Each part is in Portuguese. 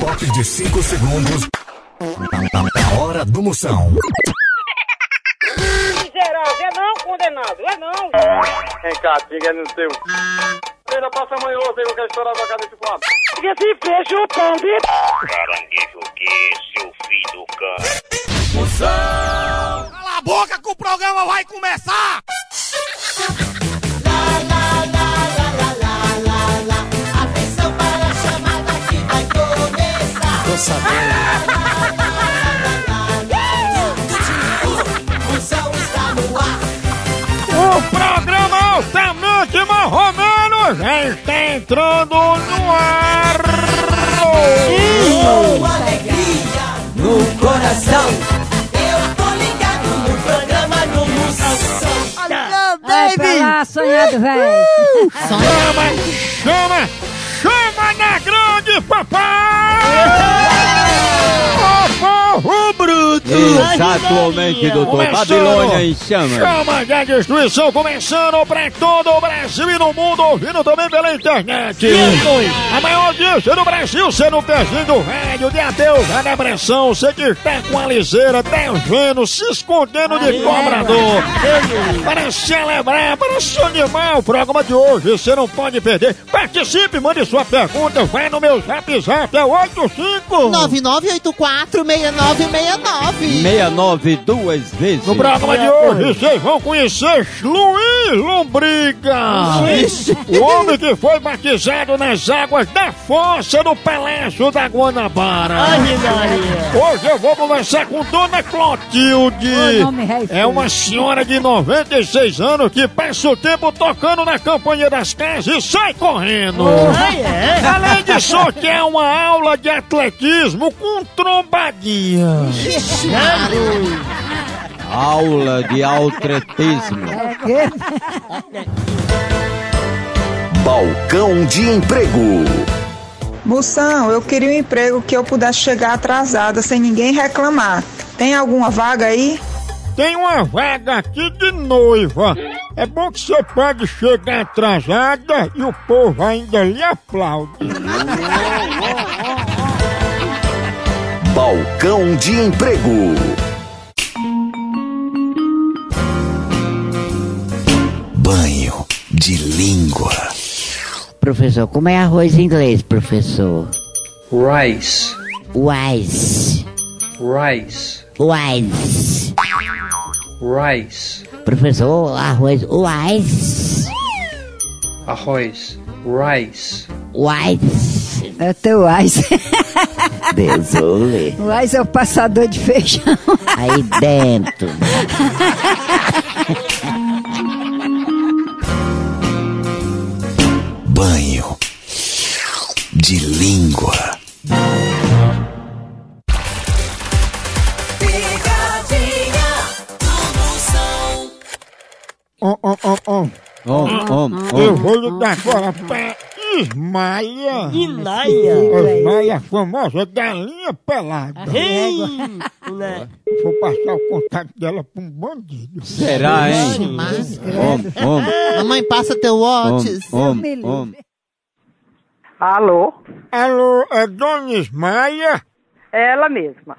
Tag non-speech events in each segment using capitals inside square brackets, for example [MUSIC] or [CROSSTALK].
top de 5 segundos. Na hora do Moção. Miserável, é não, condenado, é não. Vem cá, diga no seu. Ainda passa amanhã você com aquela história da casa desse quadro. Diga se fecha o pão, viu? Caranguejo o quê, seu filho do cão? Cala a boca que o programa vai começar! Sabendo. O som está no ar. O programa altamente marromeno já está entrando no ar! Com alegria no coração. Eu tô ligado no programa no Moção. Vai pra lá, sonhado, velho. Chama, chama, chama na grande, papai! Bruto! Exatamente, doutor. Babilônia em chamas. Chama da destruição começando pra todo o Brasil e no mundo, ouvindo também pela internet. A maior audiência do Brasil, você no pezinho do rádio, de adeus, a depressão, você que está com a liseira, devendo, se escondendo de cobrador. Para celebrar, para se animar o programa de hoje, você não pode perder. Participe, mande sua pergunta, vai no meu zap zap, é 85 99846969. 69 duas vezes. No programa de hoje, vocês vão conhecer Luiz Lombriga. O homem que foi batizado nas águas da fossa do Palácio da Guanabara. Hoje eu vou conversar com Dona Clotilde. Rei É uma senhora de 96 anos que passa o tempo tocando na campanha das casas e sai correndo. Além de sortear uma aula de atletismo com trombadinha. Aula de altretismo. Balcão de emprego. Moção, eu queria um emprego que eu pudesse chegar atrasada sem ninguém reclamar. Tem alguma vaga aí? Tem uma vaga aqui de noiva. É bom que você pode chegar atrasada e o povo ainda lhe aplaude. [LAUGHS] Balcão de emprego. Banho de língua. Professor, como é arroz em inglês, professor? Rice, Wise. rice, Wise. rice, Professor, arroz wise. arroz, rice, Wise. É teu Wise. [LAUGHS] Desole. Wise é o passador de feijão. Aí dentro. Banho de língua. Moção. Ó, ó, ó, ó. Om, om, Eu vou ligar agora Ismaia. Inaia. Ismaia, a famosa galinha pelada. Vou passar o contato dela pra um bandido. Será, hein? Om, om, Mamãe, passa teu om. Alô? Alô, é Dona Ismaia? É ela mesma.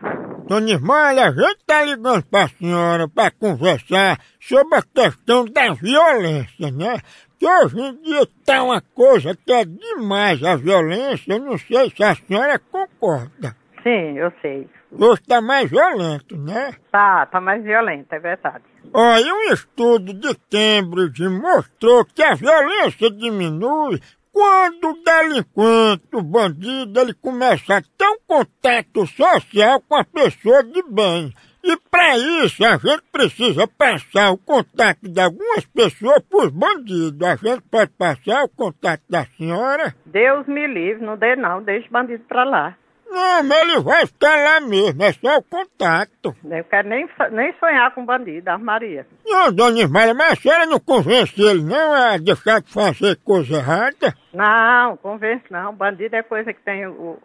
Dona Ismaia, a gente tá ligando pra senhora pra conversar sobre a questão da violência, né? Que hoje em dia tá uma coisa que é demais a violência, eu não sei se a senhora concorda. Sim, eu sei. Hoje tá mais violento, né? Tá, tá mais violenta, é verdade. Olha, um estudo de Cambridge mostrou que a violência diminui quando o delinquente, o bandido, ele começa a ter um contato social com a pessoa de bem. E para isso a gente precisa passar o contato de algumas pessoas para os bandidos. A gente pode passar o contato da senhora? Deus me livre, não dê não, deixa o bandido pra lá. Não, mas ele vai ficar lá mesmo, é só o contato. Eu quero nem, nem sonhar com bandido, Ave Maria. Não, dona Ismael, mas a senhora não convence ele não a deixar de fazer coisa errada? Não, convence não. Bandido é coisa que tem o,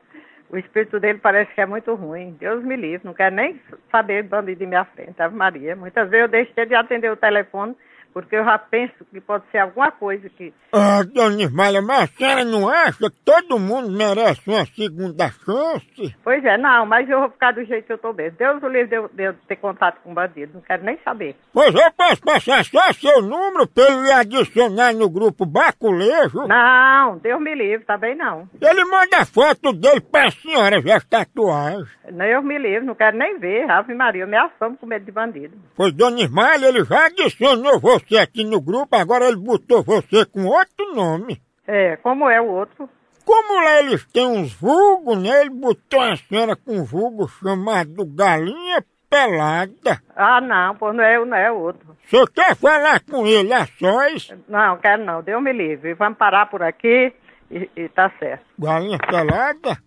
o espírito dele parece que é muito ruim. Deus me livre, não quero nem saber de bandido em minha frente, Ave Maria. Muitas vezes eu deixei de atender o telefone porque eu já penso que pode ser alguma coisa que. Ah, dona Ismael, mas a senhora não acha que todo mundo merece uma segunda chance? Pois é, não, mas eu vou ficar do jeito que eu tô mesmo. Deus o livre de eu, de eu ter contato com bandido, não quero nem saber. Pois eu posso passar só seu número pra ele adicionar no grupo Baculejo? Não, Deus me livre, tá bem não. Ele manda foto dele pra senhora ver as tatuagens. Deus me livre, não quero nem ver. Ave Maria, eu me assomo com medo de bandido. Pois, dona Ismael, ele já adicionou você aqui no grupo, agora ele botou você com outro nome. É, como é o outro? Como lá eles têm uns vulgos, né? Ele botou a senhora com um vulgo chamado Galinha Pelada. Ah, não, pô, não é eu, não é o outro. Você quer falar com ele a sós? Não, quero não, Deus me livre. Vamos parar por aqui e, e tá certo. Galinha Pelada?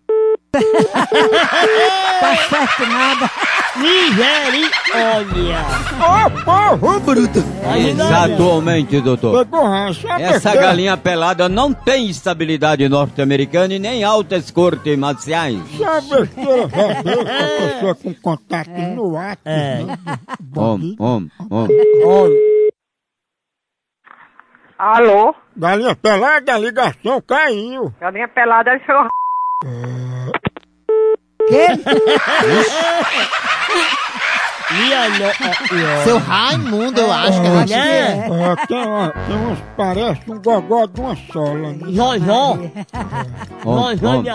[LAUGHS] Tá certo nada. Misericórdia. Ô, povo bruto! Exatamente, doutor. Racha, Essa galinha pelada não tem estabilidade norte-americana e nem altas cortes marciais. É besteira, velho. A pessoa com contato no ato. É. né? Om, om, om. Alô? Galinha Pelada, a ligação caiu. Galinha pelada é seu No... Seu Raimundo, eu acho que é Acho que é. Ah, tem, uma- tem uns, parece um gogó de uma sola. Né? Zozó om, de.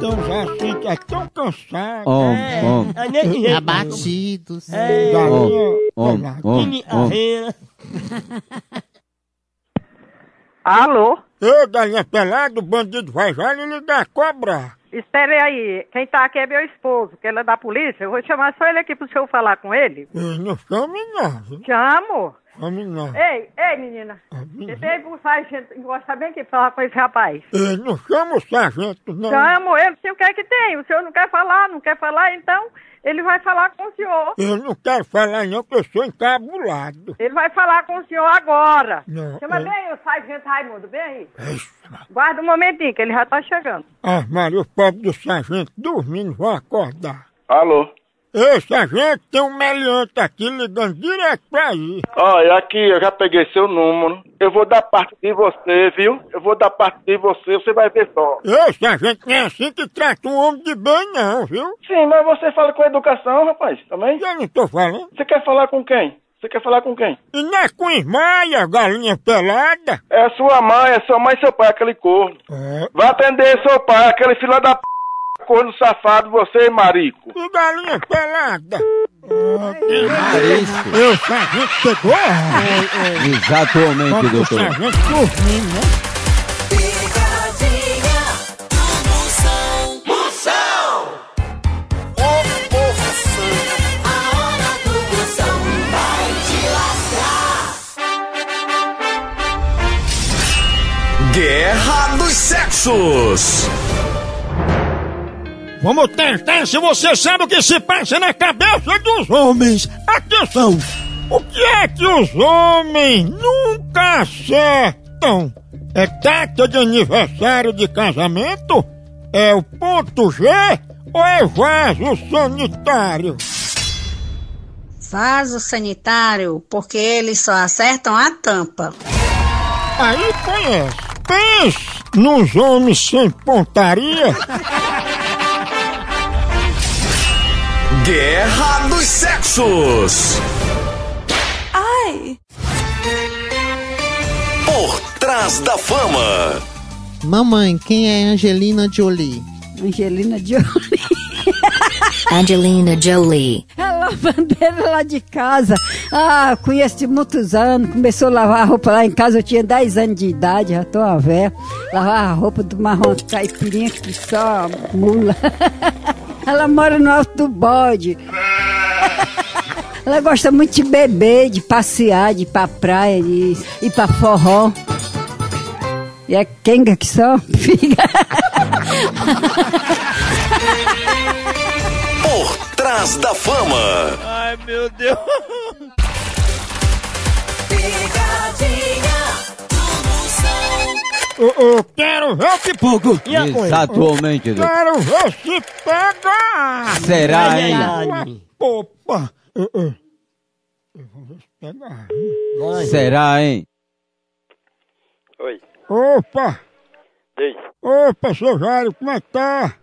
Tem uns assim que é tão cansado. É, é nesse jeito. Abatidos. É, Galinha Om, pelada. om, Mini om. arreira. Alô? Ô, galinha pelada, o bandido vai já lhe ligar cobrar. Espere aí, quem tá aqui é meu esposo, que ele é da polícia. Eu vou chamar só ele aqui pro senhor falar com ele. Ei, não chame não? Chamo. Chame não. Ei, ei, menina. Você tem que sargento encosta bem pra falar com esse rapaz. Ei, não chama o sargento não. Chamo ele, o que é que tem? O senhor não quer falar, não quer falar, então ele vai falar com o senhor. Eu não quero falar não, que eu sou encabulado. Ele vai falar com o senhor agora. Não, Chama é. bem o sargento Raimundo, vem aí. Ixi, Guarda um momentinho, que ele já tá chegando. Ah, Maria, o pobre do sargento dormindo, vou acordar. Alô? Ei, sargento, tem um meliante aqui ligando direto pra aí. Olha, aqui eu já peguei seu número. Eu vou dar parte de você, viu? Eu vou dar parte de você, você vai ver só. Ei, sargento, não é assim que trata um homem de bem não, viu? Sim, mas você fala com educação, rapaz, também? Eu não tô falando. Você quer falar com quem? Você quer falar com quem? E não é com Ismaia, galinha pelada? É sua mãe, é sua mãe e seu pai, aquele corno. É. Vai atender seu pai, aquele filho da p... corno safado, você, marico. E galinha pelada? Ah, que Marisco. Eu, sargento, pegou? Exatamente, Pobre do doutor. sargento dormindo, né? Pegadinha do Moção. Moção. O A hora do Moção vai te lascar. Guerra dos Sexos. Vamos tentar se você sabe o que se passa na cabeça dos homens. Atenção! O que é que os homens nunca acertam? É data de aniversário de casamento? É o ponto G ou é vaso sanitário? Vaso sanitário, porque eles só acertam a tampa. Aí conhece. Pense nos homens sem pontaria. [LAUGHS] Guerra dos Sexos. Ai. Por trás da fama. Mamãe, quem é Angelina Jolie? Angelina Jolie. [LAUGHS] Angelina Jolie. É a lavandeira lá de casa. Ah, conheço de muitos anos. Começou a lavar a roupa lá em casa. Eu tinha 10 anos de idade, já tô uma véia. Lavar a roupa do marrom caipirinha que só mula. [LAUGHS] Ela mora no alto do bode. Ela gosta muito de beber, de passear, de ir pra praia, de ir pra forró. E é quenga que só [LAUGHS] fica. Por trás da fama. Ai, meu Deus. Moção. Eu, eu quero ver o que pouco. Exatamente, doutor. Quero ver se pega. Será, Ai, hein? ai, ai. Opa. Uh, uh. Pega. Será, hein? Oi, Opa! diz, Opa, seu Jário, como é que tá?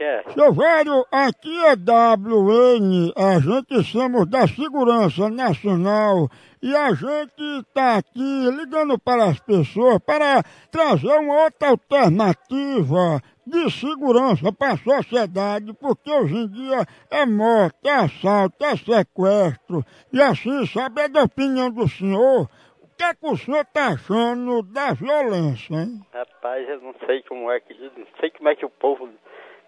É? Seu Jário, aqui é WN, a gente somos da Segurança Nacional e a gente tá aqui ligando para as pessoas para trazer uma outra alternativa de segurança para a sociedade, porque hoje em dia é morte, é assalto, é sequestro. E assim, saber da opinião do senhor, o que é que o senhor tá achando da violência, hein? Rapaz, eu não sei como é que. Não sei como é que o povo.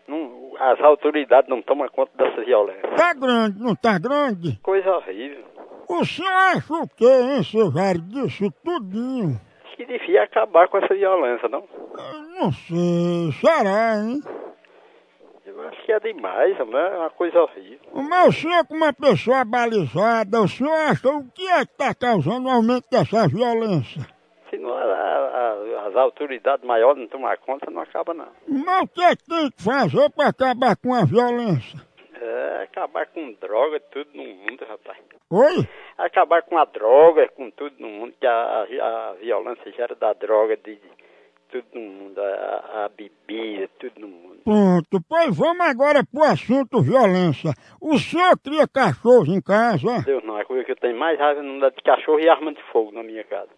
Não, as autoridades não tomam conta dessa violência. Tá grande, não tá grande? Coisa horrível. O senhor acha o quê, hein, seu Jário, disso tudinho? Que devia acabar com essa violência, não? Não sei, será, hein? Eu acho que é demais, não é uma coisa horrível. Mas o senhor, como uma pessoa balizada, o senhor acha o que é que está causando o aumento dessa violência? Se não, a- a- as autoridades maiores não tomar conta, não acaba, não. Mas o que é que tem que fazer para acabar com a violência? É acabar com droga, tudo no mundo, rapaz. Oi? Acabar com a droga, com tudo no mundo, que a, a, violência gera da droga, de, tudo no mundo, a, a bebida, tudo no mundo. Pronto, pois vamos agora pro assunto violência. O senhor cria cachorros em casa? Deus não, a coisa que eu tenho mais raiva não dá de cachorro e arma de fogo na minha casa.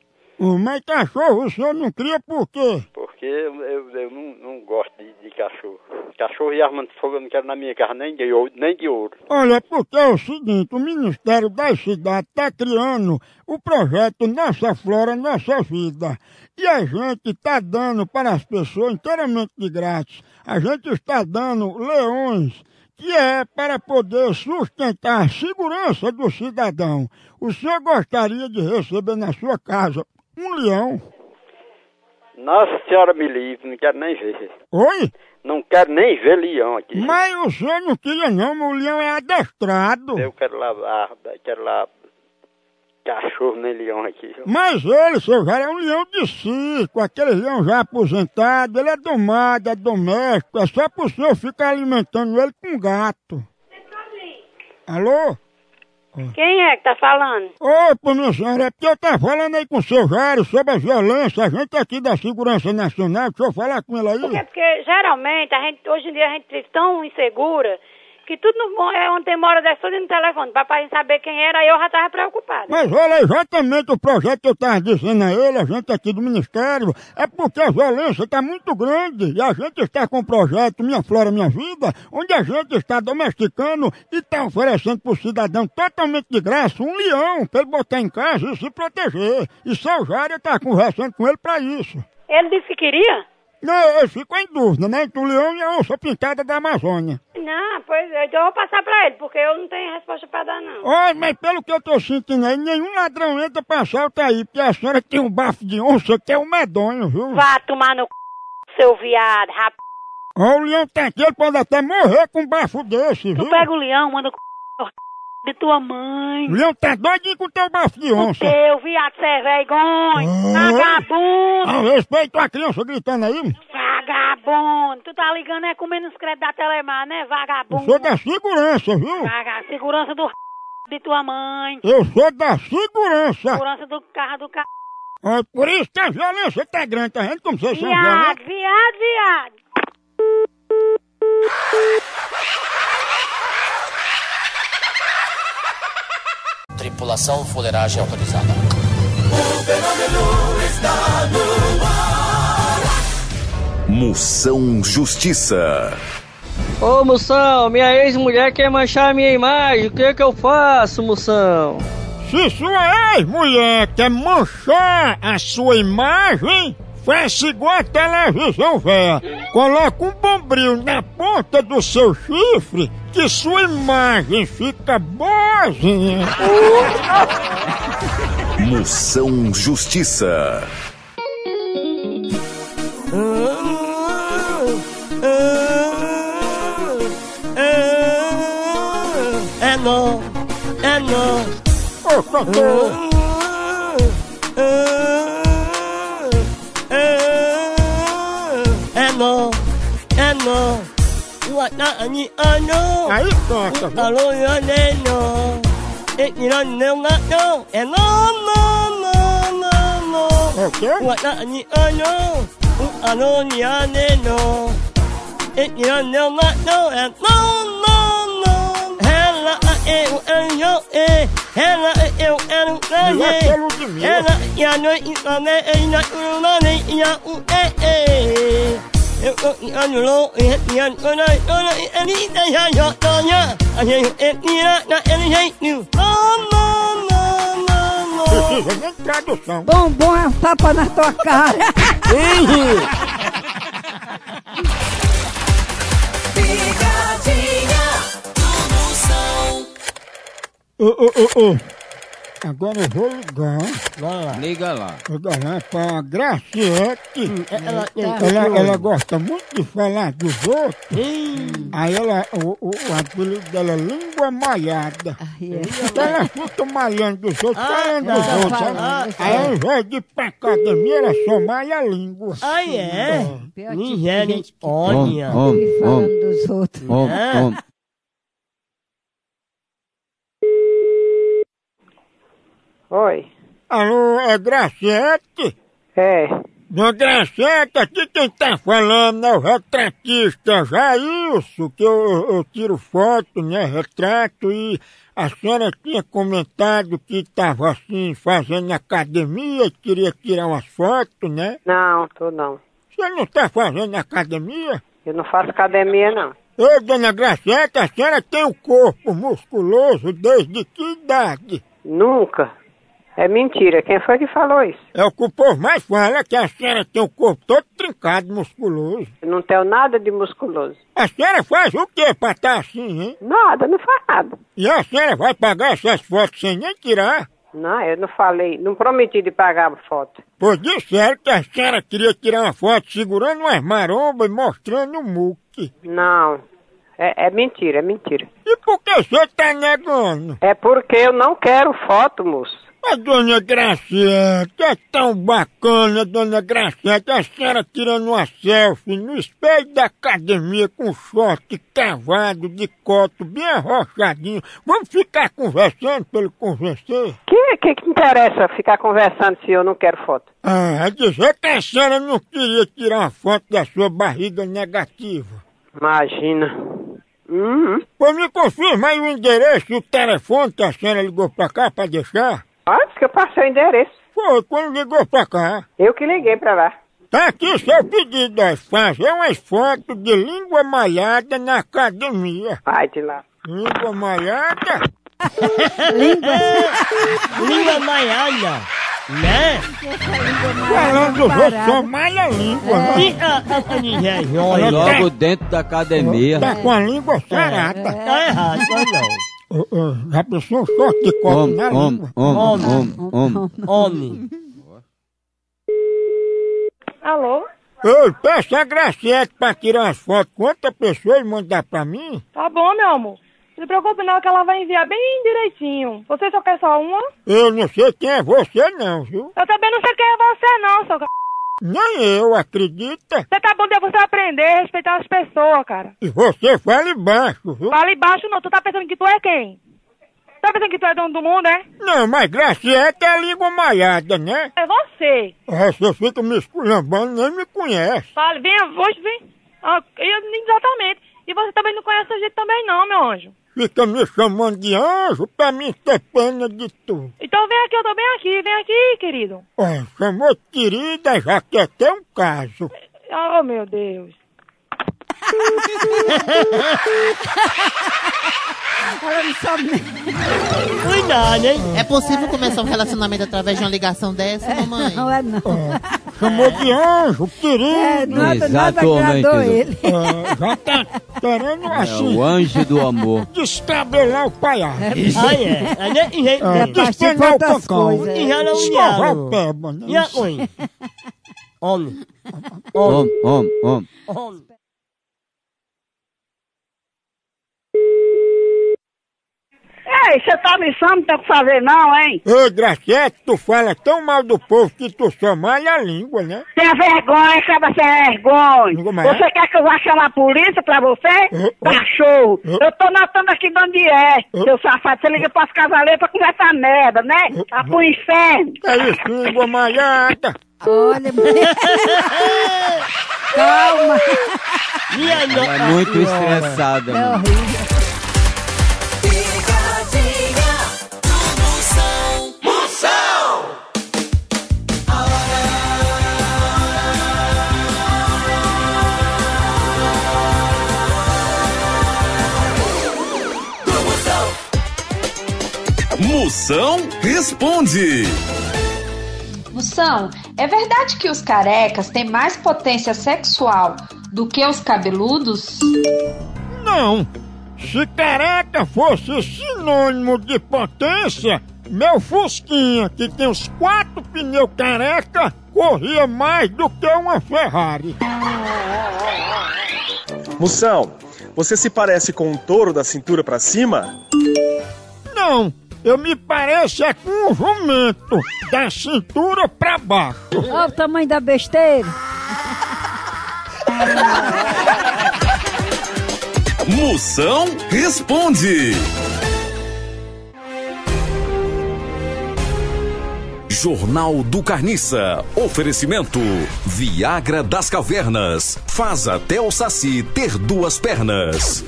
Mas cachorro o senhor não cria por quê? Porque eu, eu, eu não, não gosto de, de cachorro. Cachorro e arma de fogo eu não quero na minha casa, nem de ouro, nem de ouro. Olha, porque é o seguinte, o Ministério das Cidades está criando o projeto Nossa Flora, Nossa Vida. E a gente está dando para as pessoas inteiramente de grátis. A gente está dando leões, que é para poder sustentar a segurança do cidadão. O senhor gostaria de receber na sua casa um leão? Nossa senhora me livre, não quero nem ver. Oi? Não quero nem ver leão aqui. Mas o senhor não queria não, mas o leão é adestrado. Eu quero lá, ah, quero lá cachorro nem leão aqui. Mas ele, seu Jair, é um leão de circo, aquele leão já aposentado, ele é domado, é doméstico, é só pro senhor ficar alimentando ele com gato. Alô? Quem é que tá falando? Opa, minha senhora, é porque eu tava falando aí com o seu Jário sobre a violência, a gente aqui da Segurança Nacional, deixa eu falar com ele aí. É porque geralmente a gente, hoje em dia a gente vive tão insegura que tudo no, é onde tem mora dessa tudo no telefone. Papai saber quem era, eu já tava preocupada. Mas olha, exatamente o projeto que eu estava dizendo a ele, a gente aqui do Ministério, é porque a violência está muito grande e a gente está com o projeto Minha Flora Minha Vida, onde a gente está domesticando e está oferecendo para o cidadão totalmente de graça um leão para ele botar em casa e se proteger. E seu Jário está conversando com ele para isso. Ele disse que queria? Não, eu fico em dúvida, né? Entre o leão e a onça pintada da Amazônia. Não, pois é, então eu vou passar pra ele, porque eu não tenho resposta pra dar, não. Olha, mas pelo que eu tô sentindo aí, nenhum ladrão entra pra assalto aí, porque a senhora tem um bafo de onça que é um medonho, viu? Vá tomar no c... seu viado, rap... Ó, o leão tá aqui, ele pode até morrer com um bafo desse, Tu viu? pega o leão, manda o c... de tua mãe. O leão tá doidinho com o teu bafo de onça. Teu viado, cê é vergonha, vagabundo, Ah, respeito a criança gritando aí. vagabundo. Tu tá ligando é comendo os créditos da Telemar, né, Eu vagabundo? sou da segurança, viu? Vaga... Segurança do c... [LAUGHS] de tua mãe. Eu sou da segurança. Segurança do carro do c... Ó, por isso que a violência tá grande, tá vendo como vocês são Viado, violentos? viado, viado. Tripulação fuleiragem autorizada. O fenômeno está no ar. Moção Justiça. Ô, Moção, minha ex-mulher quer manchar a minha imagem. O que que eu faço, Moção? Se sua ex-mulher quer manchar a sua imagem, faça igual a televisão véia. Coloca um bombril na ponta do seu chifre, que sua imagem fica boazinha. [LAUGHS] Moção Justiça. É não, é não. Ô, cantor. É não, é não. Wata ani ano. Aí toca. Alô, é não. É tirando meu gato. É não, não, não, não, não. O quê? O atani ano. O anoni aneno. É tirando meu gato. É não, não, não. Ela é o anjo. É. Ela é eu era o grande. Ela e a noite. E na urumane. E a. É, é. Tô tirando louco. E. E tá já. Toda. A gente é tradução. Bom, bom é um tapa na tua cara. Picadinha do Moção. Ô, ô, ô, ô. Agora eu vou ligar. Vai lá. Liga lá. Ligar lá pra Graciete. Ela, Ela, ela gosta muito de falar dos outros. Aí ela, o, o, o apelido dela é língua malhada. Então ela fica malhando dos outros, Ah, falando tá. dos outros. sabe? Ah, Aí ao invés de ir pra academia, ela só malha a língua. Ah, é? Pior que Nigéria. gente que om, falando dos outros. om, É. Oi. Alô, é Graciete? É. Dona Graciete, aqui quem tá falando é o retratista Jailson, que eu, eu- tiro foto, né, retrato, e a senhora tinha comentado que tava assim, fazendo academia e queria tirar umas fotos, né? Não, tô não. Você não tá fazendo academia? Eu não faço academia, não. Ô, dona Graciete, a senhora tem um corpo musculoso desde que idade? Nunca. É mentira. Quem foi que falou isso? É o que o povo mais fala, que a senhora tem o corpo todo trincado, musculoso. Eu não tenho nada de musculoso. A senhora faz o quê pra estar assim, hein? Nada, não faz nada. E a senhora vai pagar essas fotos sem nem tirar? Não, eu não falei, não prometi de pagar a foto. Pois disseram que a senhora queria tirar uma foto segurando umas marombas e mostrando o muque. Não. É, é mentira, é mentira. E por que você tá negando? É porque eu não quero foto, moço. A dona Graciete, é tão bacana, dona Graciete, a senhora tirando uma selfie no espelho da academia com short cavado de coto bem arrochadinho. Vamos ficar conversando pra ele convencer? Que, que que interessa ficar conversando se eu não quero foto? Ah, é dizer que a senhora não queria tirar uma foto da sua barriga negativa. Imagina. Uhum. Pois me confirma aí o endereço e o telefone que a senhora ligou pra cá pra deixar. Antes que eu passei o endereço. Foi, quando ligou pra cá. Eu que liguei pra lá. Tá aqui seu pedido, ó. Fazer umas fotos de língua malhada na academia. Vai de lá. Língua malhada? [LAUGHS] Língua maiada. Né? Falando outros, só malha a língua. né? E a, a, a Nigéria? Olha logo dentro da academia. Tá com a língua sarada. Tá errado, mas não. Ô, ô, Já pensou um short de copo Om, na língua? om, om, om. Homem. Alô? Ei, peça a Graciete pra tirar umas fotos com outra pessoa e mandar pra mim. Tá bom, meu amor. Não se preocupe não que ela vai enviar bem direitinho. Você só quer só uma? Eu não sei quem é você não, viu? Eu também não sei quem é você não, seu c... Nem eu, acredita? Você tá bom de você aprender a respeitar as pessoas, cara. E você fala baixo, viu? Fala embaixo não, tu tá pensando que tu é quem? Tá pensando que tu é dono do mundo, é? Não, mas Graciete é a língua malhada, né? É você. É, Você fica me esculhambando, nem me conhece. Fala, vem, hoje vem. Ah, exatamente. E você também não conhece a gente também não, meu anjo. Fica me chamando de anjo pra mim ter pena de tudo. Então vem aqui, eu tô bem aqui, vem aqui, querido. Ó, chamou de querida, já quer ter um caso. Oh, meu Deus. [LAUGHS] Ela não sabe nem. Cuidado, hein? É possível começar um relacionamento através de uma ligação dessa, mamãe? Não é não. Chamou de anjo, querido. É, nada, nada Exatamente, agradou ele. É, já tá querendo É assim, o anjo do amor. descabelar o palhaço. Ah, é. A gente jeito É, mesmo. partir despenar o cocão. E já não Escovar diabo. o pé, mano. E a coisa? Homem. Om, om, om. Ei, você tá lição, não tem o que fazer não, hein? Ô, Graciete, tu fala tão mal do povo que tu só malha a língua, né? Tenha vergonha, acaba sem vergonha. É? Você quer que eu vá chamar a polícia pra você? Cachorro. Eu tô notando aqui de onde é, seu safado. Você liga pras cavaleiros pra conversar merda, né? Tá pro inferno. É isso, língua malhada. Olha, [LAUGHS] calma. Ela é muito estressada. É horrível. Moção responde. Moção, é verdade que os carecas têm mais potência sexual do que os cabeludos? Não. Se careca fosse sinônimo de potência, meu Fusquinha, que tem os quatro pneus careca, corria mais do que uma Ferrari. Moção, você se parece com um touro da cintura pra cima? Não, eu me pareço é com um jumento, da cintura pra baixo. Olha o tamanho da besteira. Moção responde. Jornal do Carniça. Oferecimento. Viagra das Cavernas. Faz até o Saci ter duas pernas.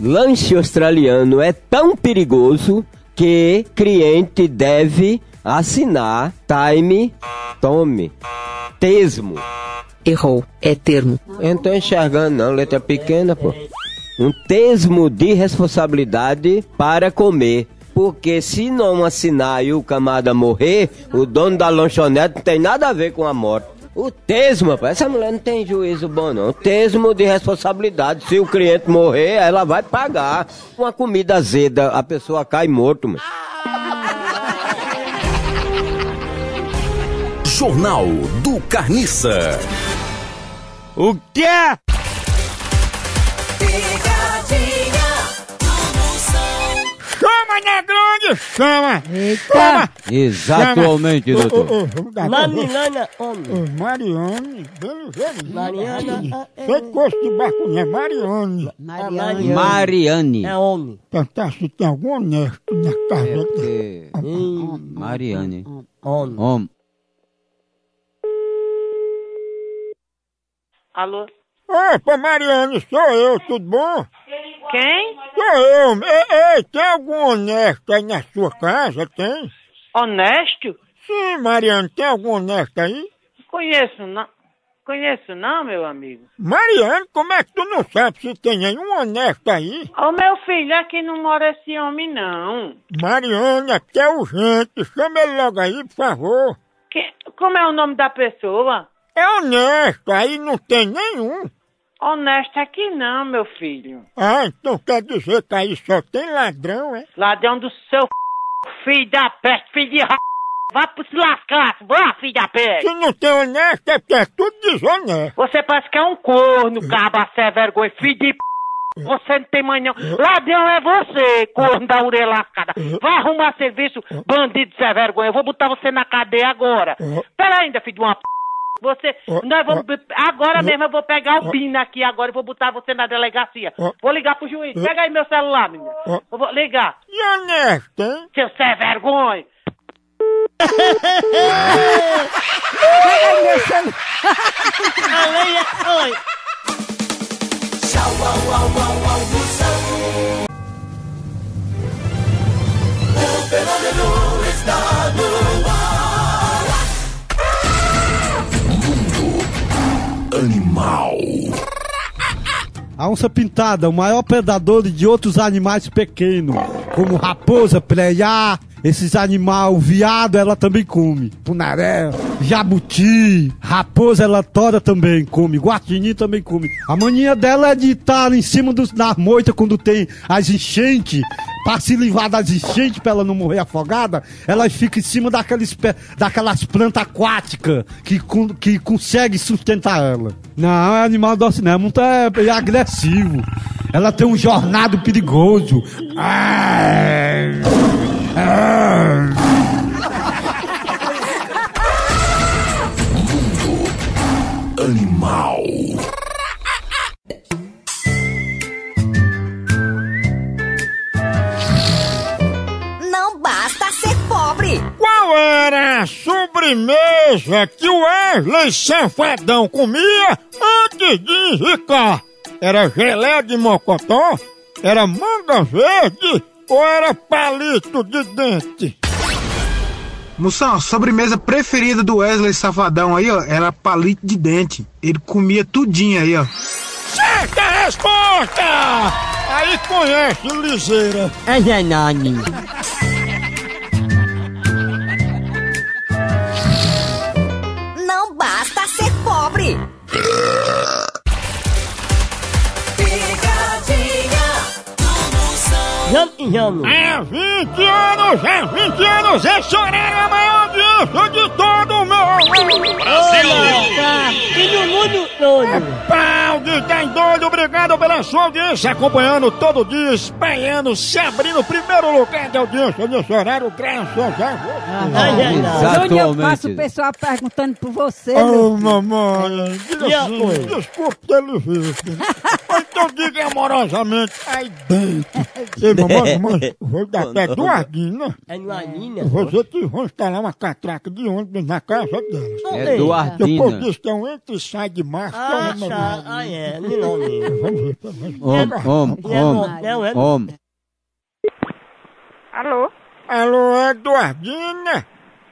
Lanche australiano é tão perigoso que cliente deve assinar time, tome, tesmo. Errou, é termo. Eu não tô enxergando não, letra pequena, pô. Um tesmo de responsabilidade para comer. Porque se não assinar e o camada morrer, o dono da lanchonete não tem nada a ver com a morte. O tesmo, rapaz, essa mulher não tem juízo bom não. Tesmo de responsabilidade. Se o cliente morrer, ela vai pagar. Uma comida azeda, a pessoa cai morto, mano. Jornal do Carniça. O quê? Picadinha do Moção. Chama, negrone, chama! Eita! Exatamente, Chama. doutor. Ô, ô, ô, vamos dar- Mariana, homem. Ô, Mariane, bem ligeirinho. Mariana, Foi curso de bacunha, Mariane. Mariane. Mariane. É homem. Tentar se tem algum honesto na casa. É, Mariane. Homem. Homem. Alô? Opa, Mariane, sou eu, tudo bom? Quem? Sou eu. Ei, ei, tem algum honesto aí na sua casa, tem? Honesto? Sim, Mariane, tem algum honesto aí? Conheço não. Conheço não, meu amigo. Mariane, como é que tu não sabe se tem nenhum honesto aí? Ô meu filho, aqui não mora esse homem não. Mariane, até é urgente, chama ele logo aí, por favor. Que- como é o nome da pessoa? É honesto, aí não tem nenhum. Honesto aqui não, meu filho. Ah, então quer dizer que aí só tem ladrão, é? Ladrão do seu filho da peste, filho de ra... Vá pro se lascar, vá, filho da peste. Se não tem honesto é porque é tudo desonesto. Você parece que é um corno, caba, sem vergonha, filho de p... Você não tem mãe não. Ladrão é você, corno da orelha lascada. Vai arrumar serviço, bandido sem vergonha. Eu vou botar você na cadeia agora. Pera ainda, filho de uma p... Você, nós vamos, agora mesmo eu vou pegar o Bina aqui agora e vou botar você na delegacia. Vou ligar pro juiz. Pega aí meu celular, menina. Eu vou ligar. E honesto, hein? Seu sem vergonha. Pega aí meu celular. Oi. Tchau, au, au, au, au, Moção. O fenômeno está A onça pintada, o maior predador de outros animais pequenos, como raposa, preá, esses animais, viado ela também come, punaré, jabuti, raposa ela tora também come, guaxinim também come. A mania dela é de estar em cima dos, das moitas quando tem as enchentes, para se livrar das enchentes, para ela não morrer afogada, ela fica em cima daqueles, daquelas plantas aquáticas que, que consegue sustentar ela. Não, é animal doce não, é muito é, é agressivo. Ela tem um jornado perigoso. Ai, ai. Era a sobremesa que o Wesley Safadão comia antes de enricar? Era gelé de mocotó? Era manga verde? Ou era palito de dente? Moção, a sobremesa preferida do Wesley Safadão aí, ó, era palito de dente. Ele comia tudinho aí, ó. Certa resposta! Aí conhece liseira. É Janone. Bleh. Moção. Jame, jame. Há 20 anos, há 20 anos, esse horário é a maior audiência de todo o meu E no mundo todo. Pau de tá doido, obrigado pela sua audiência, acompanhando todo dia, espalhando, se abrindo o primeiro lugar de audiência nesse horário, graças a Deus. Onde eu faço o pessoal perguntando por você, Oh, meu filho. mamãe, desculpe. Ou [LAUGHS] então diga amorosamente, aí dentro. Ei, mamãe, mamãe, vou dar [LAUGHS] até duas guinas. É Nuanina. Você que vão instalar uma catraca de ônibus na casa delas. É Eduardina. Depois disso que é um entra e sai de março. Ah, é uma- tá. Ah, é. De nome. Vamos ver, vamos ver. Om, om, om, bom, não é? om. Alô? Alô, Eduardina?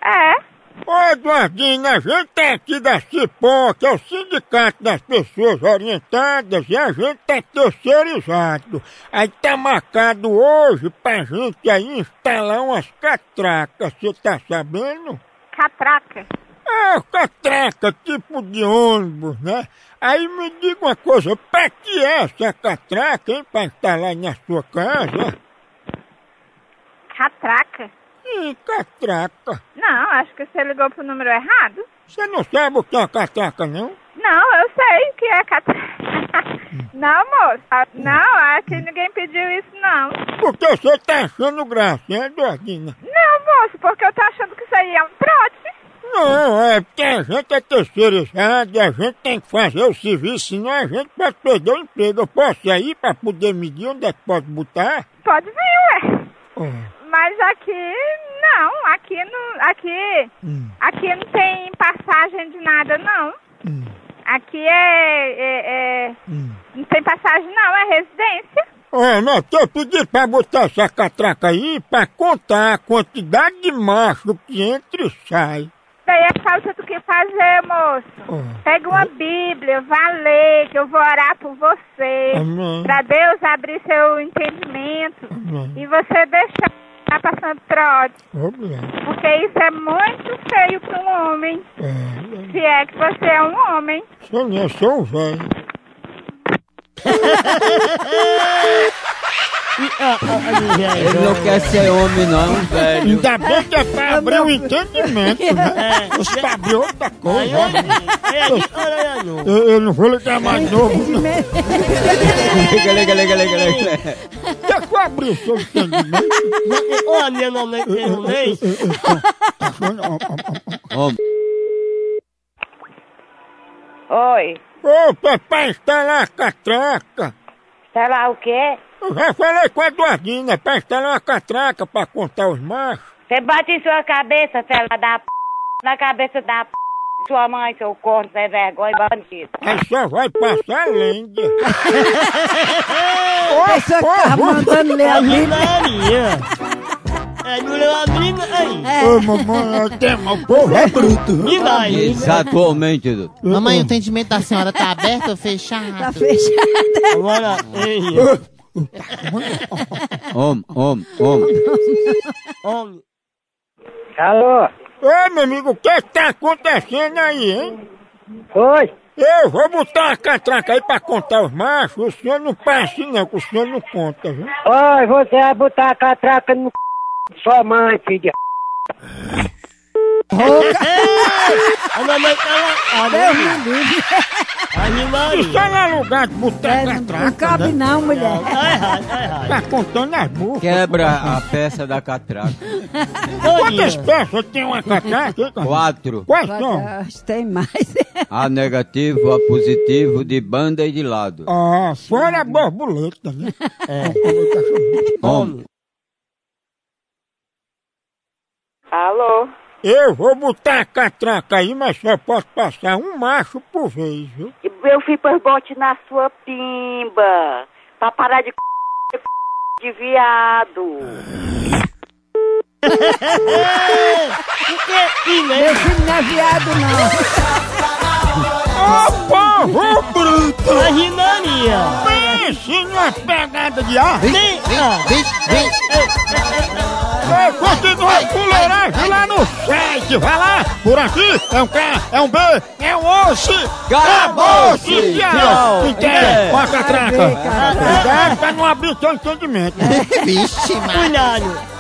É? Ô, Eduardina, a gente tá aqui da CIPO, que é o Sindicato das Pessoas Orientadas, e a gente tá terceirizado. Aí tá marcado hoje pra gente aí instalar umas catracas, você tá sabendo? Catraca? É, catraca, tipo de ônibus, né? Aí me diga uma coisa, pra que é essa catraca, hein, pra instalar na sua casa? Catraca? Ih, catraca. Não, acho que você ligou pro número errado. Você não sabe o que é uma catraca, não? Não, eu sei o que é catraca. Não, moço. Ah, Não, aqui ninguém pediu isso, não. Porque você tá achando graça, hein, Eduardina? Não, moço, porque eu tô achando que isso aí é um trote. Não, é porque a gente é terceirizado a gente tem que fazer o serviço, senão a gente pode perder o emprego. Eu posso ir aí pra poder medir onde é que pode botar? Pode vir, ué. Ó, Mas aqui, não. Aqui não, aqui, hum, aqui não tem passagem de nada, não. hum, Aqui é, é, é- hum. não tem passagem, não. É residência. Ó, nós tô pedindo pra botar essa catraca aí pra contar a quantidade de macho que entra e sai. Daí é falta do que fazer, moço. Ó, Pega uma Bíblia, vá ler, que eu vou orar por você. Amém. Pra Deus abrir seu entendimento Amém. e você deixar tá passando trote. Obrigado. Porque isso é muito feio para um homem. É, Se é que você é um homem. eu não sou um velho. [LAUGHS] Ele não quer ser homem, não, velho. Ainda bem que é pra abrir o entendimento, né? Você pra abrir outra coisa. Eu, eu não vou ligar mais novo. não. Liga, liga, liga, liga, liga. Deixa eu abrir o seu entendimento. Ô, tem um mês. Om. Oi. Opa, pra instalar a catraca. Instalar o quê? Eu já falei com a Eduardina, pra instalar uma catraca pra contar os machos. Você bate em sua cabeça, fela da p... Na cabeça da p... Sua mãe, seu corno, sem vergonha, bandido. Aí só vai passar lenda. Pessoa [LAUGHS] que tava mandando ler a Bíblia. É, não leu a Bíblia aí. Ô, mamãe, até o povo é bruto. E daí? Exatamente, doutor. Mamãe, o entendimento da senhora tá aberto ou fechado? Tá fechada. Agora, ei, Om, om, om. homem. Alô? Ô, meu amigo, o que tá acontecendo aí, hein? Oi? Eu vou botar a catraca aí pra contar os machos. O senhor não passa não, que o senhor não conta, viu? Oi, você vai botar a catraca no c... de sua mãe, filho de... [LAUGHS] A mamãe tá lá. Deus me livre. Isso aí é lugar de É, não, catraca, não cabe né? não, mulher. Tá errado, tá errado. Tá contando as bufas. Quebra a peça da catraca. [LAUGHS] Quantas peças tem uma catraca? Quatro. Quais são? Tem mais. [LAUGHS] A negativo, a positivo, de banda e de lado. Ah, fora a borboleta, né? Homem. Alô? Eu vou botar a catraca aí, mas só posso passar um macho por vez, viu? Meu filho, pois bote na sua pimba. Pra parar de c... de viado. Meu filho não é viado, não. Ô, povo bruto! Imaginaria. Pense numa pegada de ar! Vem, ah. Ei, continua a fuleiragem lá no site! Vai lá! Por aqui é um K, é um B, é um osso! Acabou-se! Tchau! Entende? Ó a catraca! Cuidado pra não abrir seu entendimento! Vixe, mano. Cuidado.